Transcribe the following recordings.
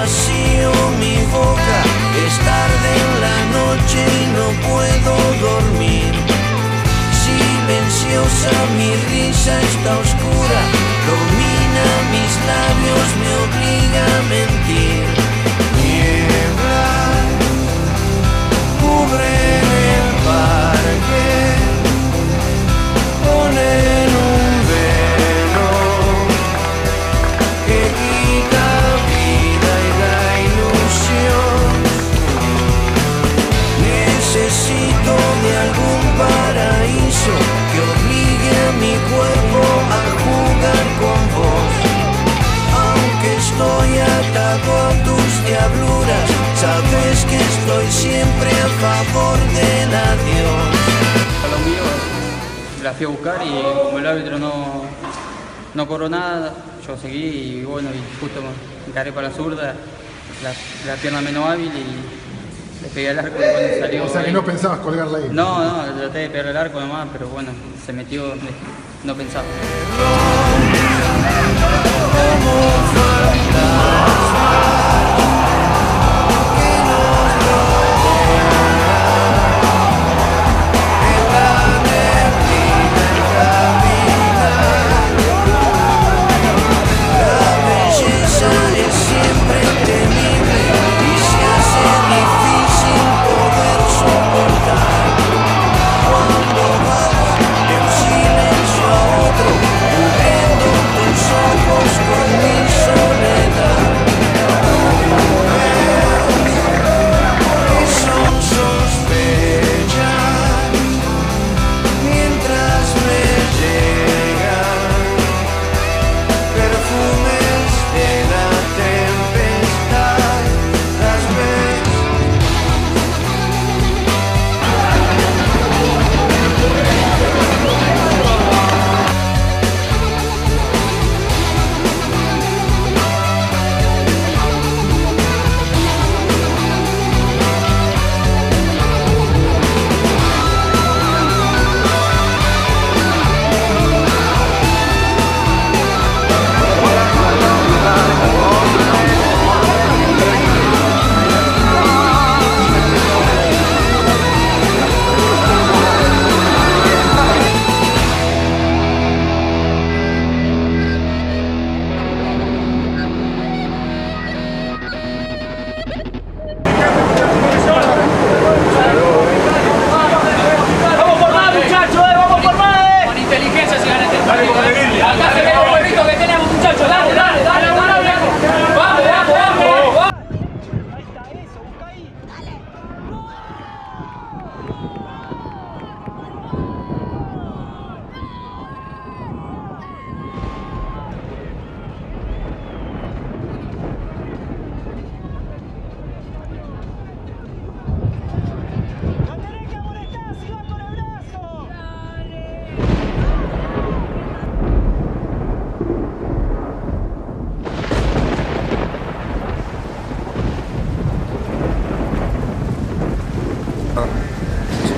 vacío mi boca, es tarde en la noche y no puedo dormir. Silenciosa mi risa está oscura, domina mis labios, me obliga a mentir. Tus diabluras, sabes que estoy siempre a favor del adiós. A lo mío la fui a buscar y como el árbitro no, no cobró nada, yo seguí y bueno, y justo me encaré para la zurda, la, la pierna menos hábil y le pegué al arco y salió. O sea que ahí. no pensabas colgarla ahí. No, no, traté de pegar al arco nomás, pero bueno, se metió, no pensaba.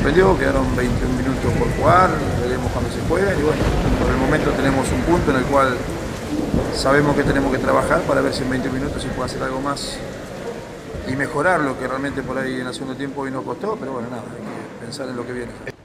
Se suspendió, quedaron 21 minutos por jugar, veremos cuando se juegue y bueno, por el momento tenemos un punto en el cual sabemos que tenemos que trabajar para ver si en 20 minutos se puede hacer algo más y mejorar lo que realmente por ahí en el segundo tiempo hoy nos costó, pero bueno, nada, hay que pensar en lo que viene.